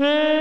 Hey!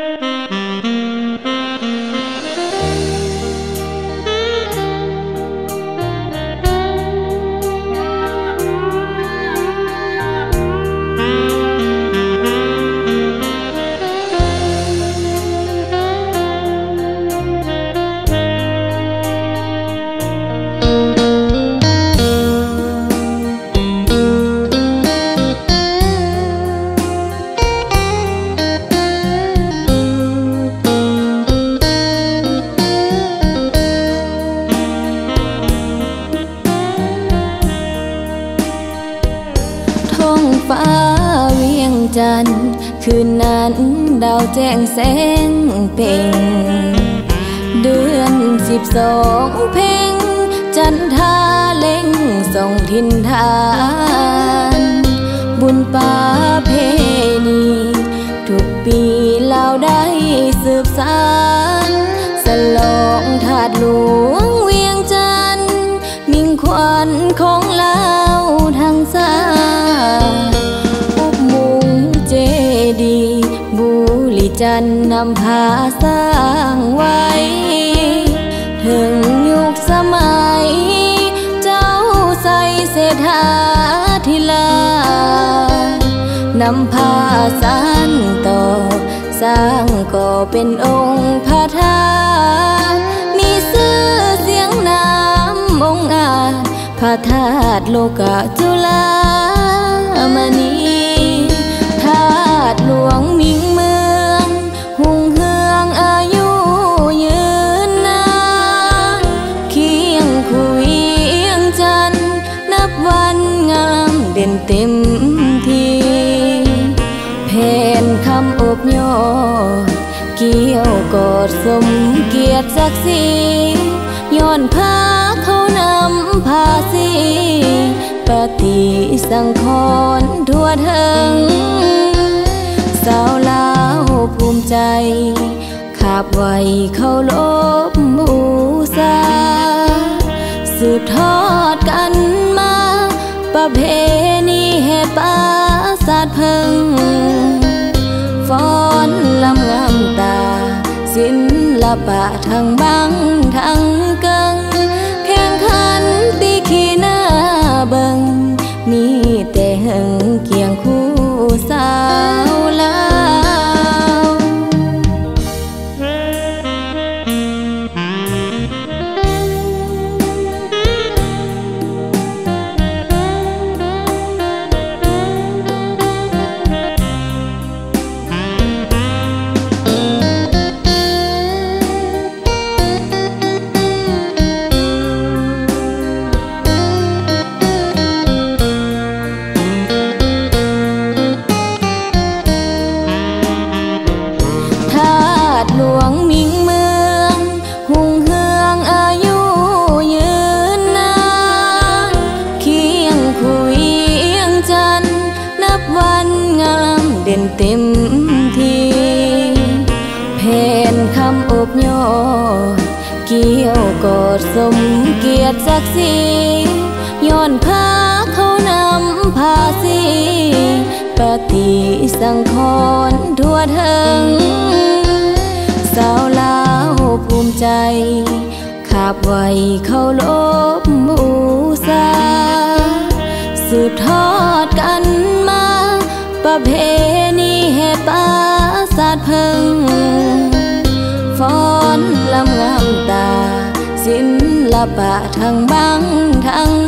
ฟ้าเวียงจันทร์คืนนั้นดาวแจ้งแสงเป่ง เดือนสิบสองเพ่งจันทาเล่งส่งทินทาน บุญป่าเพณี ทุกปีเราได้สืบสานสลองถาดหลวง จันนำพาสร้างไว้ ถึงยุคสมัย เจ้าใส่เศรษฐาทิลานำพาสานต่อ สร้างก็เป็นองค์พระธาตุมีชื่อเสียงนามองอาจพระธาตุโลกาจุ นคำอบยอดเกี่ยวกอดสมเกียรติศักดิ์ศรีย้อนพาเขานำพาสีปฏิสังขรทั่วถึงสาวลาวภูมิใจ ขาบไว้เขาลบมูซาสืบทอดกันมา ประเพณีแห่ปาสาดพึง ฟ้อนลำงามตา วันงามเด่นเต็มทีเพนคำอบยอดเกี่ยวกอดสมเกียรติศักดิ์ศรีย้อนพาเขานำพาสีปฏิสังขรทั่วถึงสาวลาวภูมิใจขาบไว้เขาลบมูซาสืบทอด ประเพณีแห่ปาสาดพึงฟ้อนลำงามตา ศิลปะทางบังทาง